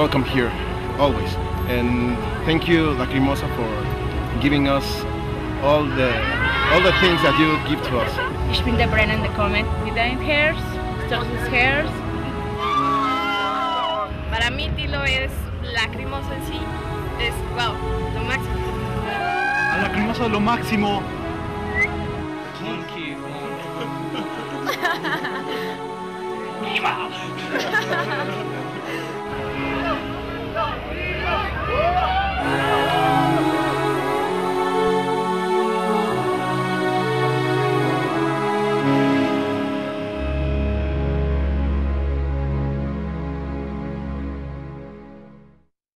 welcome here, always. And thank you, Lacrimosa, for giving us all the all the things that you give to us. Ich bin der brennende Comet mit deinem Herz, Stolzes Herz. Para mí Tilo es Lacrimosa en sí, es wow, lo máximo. A lacrimoso lo máximo. Thank you. Viva!